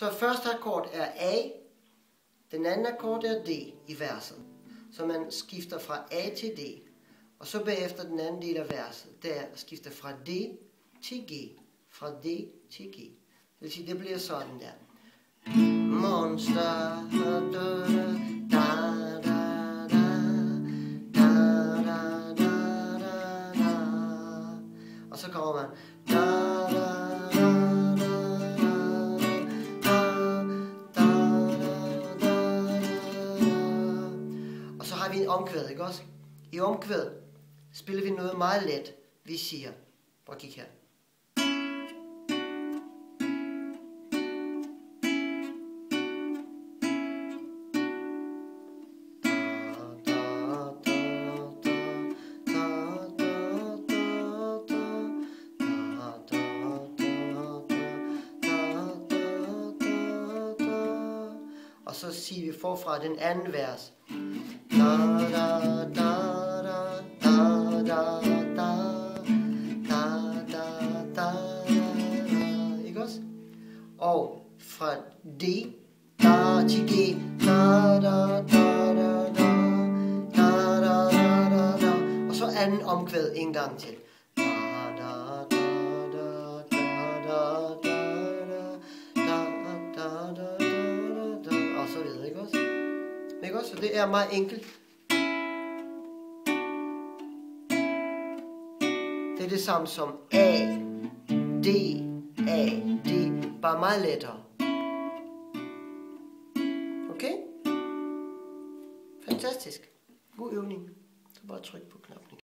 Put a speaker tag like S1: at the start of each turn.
S1: Så første akkord er A, den anden akkord er D i verset. Så man skifter fra A til D. Og så bagefter den anden del af verset, der skifter fra D til G. Fra D til G. Det vil sige, det bliver sådan der. Monster, da, da, da, da, da, da, da, da. Og så kommer man. Har vi en omkvæd, ikke også? I omkvæd spiller vi noget meget let. Vi siger, prøv at kigge her. Så siger vi forfra den anden vers. Da, da, da, da, da, da, da, da, da, da, da, ikke også? Og fra D, da til G, da, da, da, da, da, da, da, da, da, da, og så anden omkvæd en gang til. Da, da, da, da, Ikke også? Så det er meget enkelt. Det er det samme som A, D, A, D, bare meget lettere. Okay? Fantastisk. God øvning. Så bare tryk på knappen.